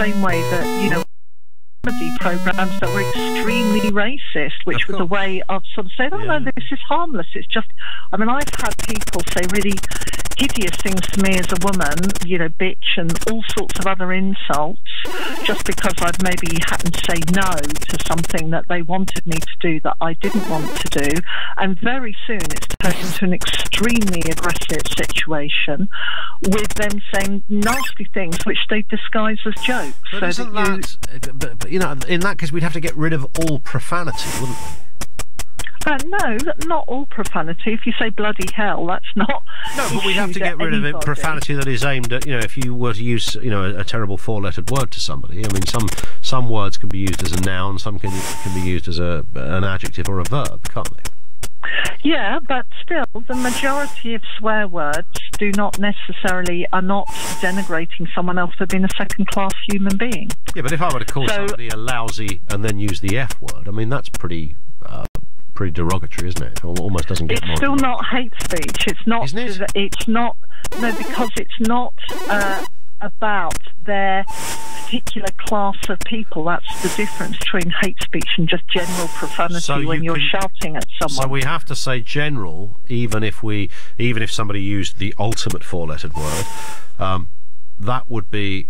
same way that, you know, comedy programs that were extremely racist, which was a way of sort of saying, oh Yeah. no, this is harmless. It's just, I mean, I've had people say really hideous things to me as a woman, you know, bitch and all sorts of other insults, just because I've maybe happened to say no to something that they wanted me to do that I didn't want to do. And very soon it's turned into an extremely aggressive situation with them saying nasty things which they disguise as jokes. But so isn't that you, that, but, but, you know, in that case, we'd have to get rid of all profanity, wouldn't we? Uh, no, not all profanity. If you say bloody hell, that's not. No, but we'd have to get rid of it, profanity that is aimed at, you know, if you were to use, you know, a, a terrible four-lettered word to somebody. I mean, some some words can be used as a noun, some can can be used as a an adjective or a verb, can't they? Yeah, but still, the majority of swear words do not necessarily are not denigrating someone else for being a second-class human being. Yeah, but if I were to call So- somebody a lousy and then use the F word, I mean, that's pretty pretty derogatory, isn't it? It almost doesn't get It's more. still not hate speech. It's not. Isn't it? It's not. No, because it's not uh, about their particular class of people. That's the difference between hate speech and just general profanity So when you you're can- shouting at someone. So we have to say general, even if we, even if somebody used the ultimate four-lettered word, um, that would be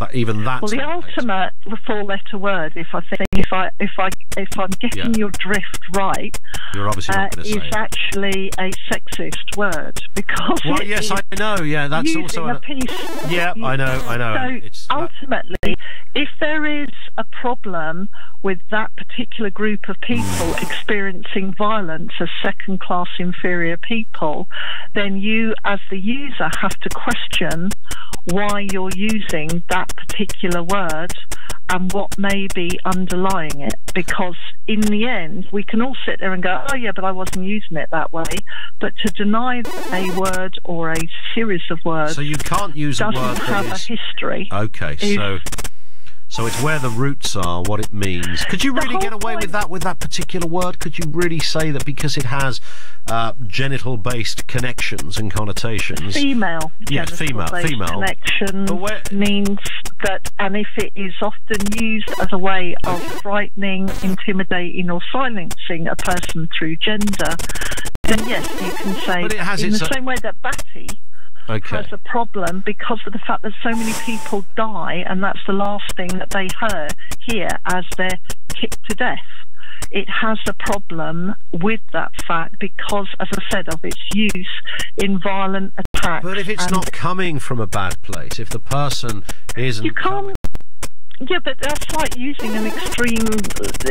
that. Even that. Well, the ultimate four-letter word, if I think, if I, if I, if I'm getting Yeah. your drift right, You're obviously uh, not going to is say. it. actually a sexist word because Well, yes, I know. Yeah, that's also. a an- piece. Yeah, I know, I know. So It's that- ultimately, if there is a problem with that particular group of people Hmm. experiencing violence as second class inferior people, then you, as the user, have to question why you're using that particular word and what may be underlying it. Because in the end, we can all sit there and go, oh, yeah, but I wasn't using it that way. But to deny a word or a series of words So you can't use a doesn't word have that a history. Okay, so so it's where the roots are, what it means. Could you really get away with that with that particular word? Could you really say that because it has uh, genital-based connections and connotations? Female, Yeah, female, female. connection where- means that, and if it is often used as a way of frightening, intimidating, or silencing a person through gender, then yes, you can say But it has in its the same way that Batty Okay. has a problem because of the fact that so many people die, and that's the last thing that they hear, hear as they're kicked to death. It has a problem with that fact because, as I said, of its use in violent attacks. But if it's not coming from a bad place, if the person isn't you can't. Yeah, but that's like using an extreme,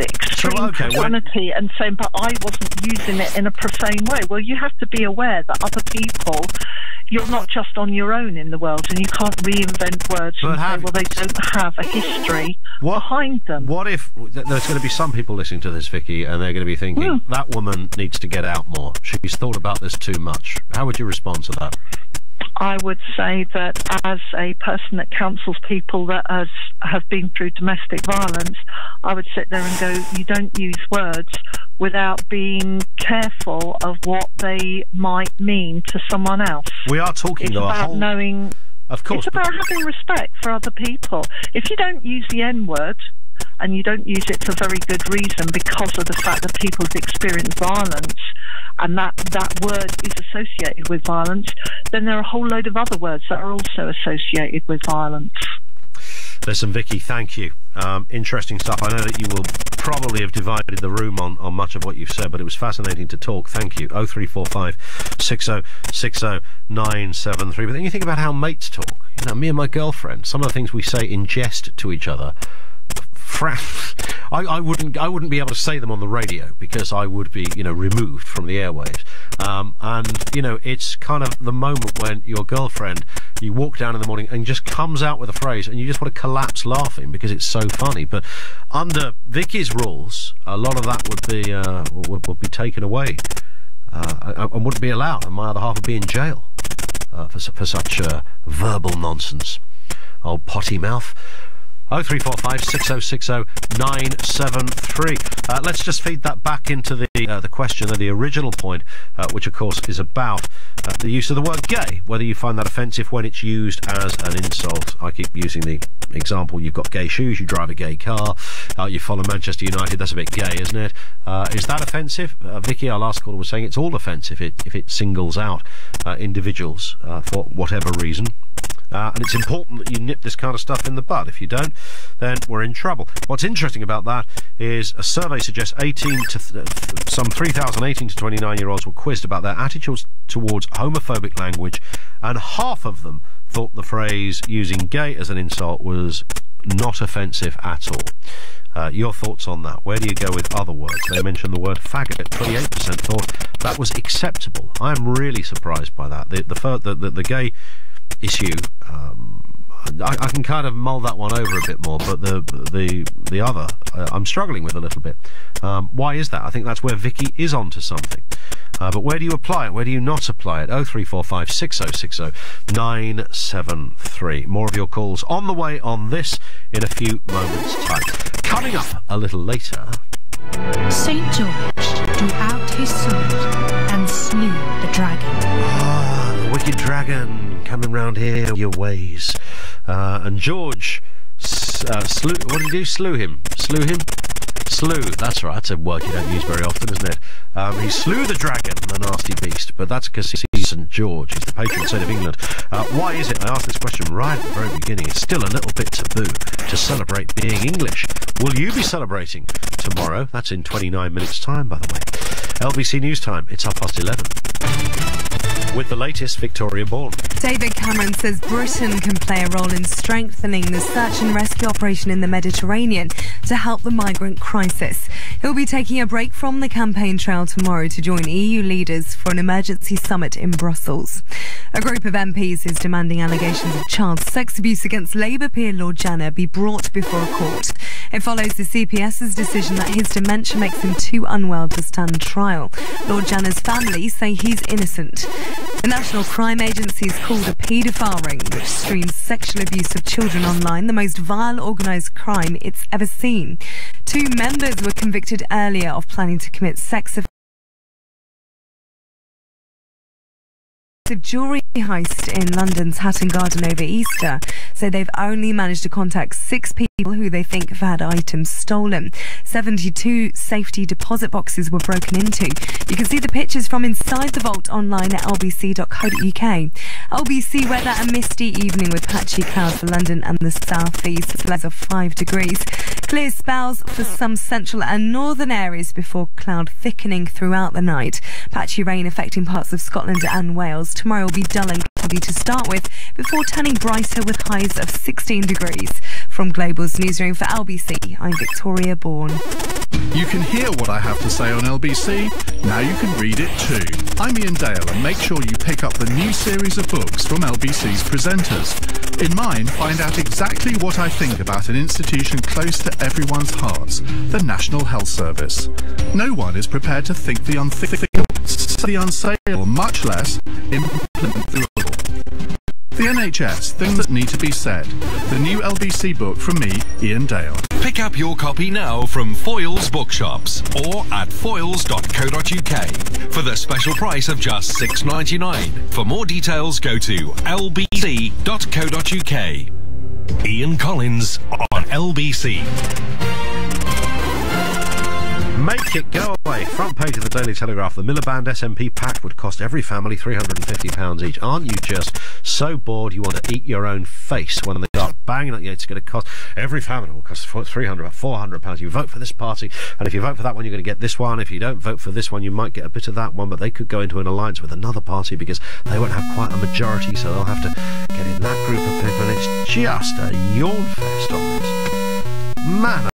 extreme okay, well- profanity and saying, "But I wasn't using it in a profane way." Well, you have to be aware that other people, you're not just on your own in the world, and you can't reinvent words But and say, "Well, they don't have a history What- behind them." What if there's going to be some people listening to this, Vicky, and they're going to be thinking Hmm. that woman needs to get out more. She's thought about this too much. How would you respond to that? I would say that as a person that counsels people that has have been through domestic violence, I would sit there and go, you don't use words without being careful of what they might mean to someone else. We are talking It's though about whole. knowing. of course, It's about having respect for other people. If you don't use the N word, and you don't use it for very good reason because of the fact that people have experienced violence and that, that word is associated with violence, then there are a whole load of other words that are also associated with violence. Listen, Vicky, thank you. Um, interesting stuff. I know that you will probably have divided the room on, on much of what you've said, but it was fascinating to talk. Thank you. 0345 6060 973. But then you think about how mates talk. You know, me and my girlfriend, some of the things we say in jest to each other. I, I wouldn't I wouldn't be able to say them on the radio because I would be you know removed from the airwaves. Um, and you know it's kind of the moment when your girlfriend you walk down in the morning and just comes out with a phrase and you just want to collapse laughing because it's so funny. But under Vicky's rules, a lot of that would be uh, would, would be taken away uh, and wouldn't be allowed, and my other half would be in jail uh, for for such uh, verbal nonsense. Old potty mouth. 0345 6060 973. Uh, let's just feed that back into the uh, the question, of the original point, uh, which of course is about uh, the use of the word gay, whether you find that offensive when it's used as an insult. I keep using the example you've got gay shoes, you drive a gay car, uh, you follow Manchester United, that's a bit gay, isn't it? Uh, is that offensive? Vicky, our last caller, was saying it's all offensive if it, if it singles out individuals for whatever reason. Uh, and it's important that you nip this kind of stuff in the bud. If you don't, then we're in trouble. What's interesting about that is a survey suggests 18 to th- some 3,018 to 29 year olds were quizzed about their attitudes towards homophobic language, and half of them thought the phrase using gay as an insult was not offensive at all. Uh, your thoughts on that? Where do you go with other words? They mentioned the word faggot. 28% thought that was acceptable. I am really surprised by that. The the, the, the, the gay issue. Um, I, I, can kind of mull that one over a bit more, but the the the other uh, I'm struggling with a little bit. Um, why is that? I think that's where Vicky is onto something. Uh, but where do you apply it? Where do you not apply it? Oh three four five six zero six zero nine seven three. More of your calls on the way on this in a few moments' time. Coming up a little later. Saint George dragon coming round here your ways. Uh, and George uh, slew. What did he do? Slew him. Slew him. Slew. That's right. That's a word you don't use very often, isn't it? Um, he slew the dragon, the nasty beast. But that's because he's St George. He's the patron saint of England. Uh, why is it? I asked this question right at the very beginning. It's still a little bit taboo to celebrate being English. Will you be celebrating tomorrow? That's in 29 minutes' time, by the way. LBC News Time. It's half past 11 with the latest Victoria Bourne. David Cameron says Britain can play a role in strengthening the search and rescue operation in the Mediterranean to help the migrant crisis. He'll be taking a break from the campaign trail tomorrow to join EU leaders for an emergency summit in Brussels. A group of MPs is demanding allegations of child sex abuse against Labour peer Lord Janner be brought before a court. It follows the CPS's decision that his dementia makes him too unwell to stand trial. Lord Janner's family say he's innocent. The National Crime Agency has called a paedophile ring, which streams sexual abuse of children online, the most vile organised crime it's ever seen. Two members were convicted earlier of planning to commit sex offences jewellery heist in London's Hatton Garden over Easter say they've only managed to contact six people who they think have had items stolen. 72 safety deposit boxes were broken into. You can see the pictures from inside the vault online at lbc.co.uk. LBC weather a misty evening with patchy clouds for London and the southeast, lows of 5 degrees. Clear spells for some central and northern areas before cloud thickening throughout the night. Patchy rain affecting parts of Scotland and Wales. Tomorrow will be dull and cloudy to start with before turning brighter with highs of 16 degrees. From Global's newsroom for LBC, I'm Victoria Bourne. You can hear what I have to say on LBC. Now you can read it too. I'm Iain Dale and make sure you pick up the new series of books from LBC's presenters. In mine, find out exactly what I think about an institution close to everyone's hearts, the National Health Service. No one is prepared to think the unthinkable, the unsayable, much less the NHS, Things That Need to Be Said. The new LBC book from me, Iain Dale. Pick up your copy now from Foyles Bookshops or at foyles.co.uk for the special price of just six ninety nine. For more details, go to lbc.co.uk. Ian Collins on LBC. Make it go away. Front page of the Daily Telegraph. The Miliband SNP pact would cost every family £350 each. Aren't you just so bored you want to eat your own face when they start banging at you? It's going to cost every family will cost 300 or 400 pounds. You vote for this party, and if you vote for that one, you're going to get this one. If you don't vote for this one, you might get a bit of that one, but they could go into an alliance with another party because they won't have quite a majority, so they'll have to get in that group of people, it's just a yawn fest on this. Man,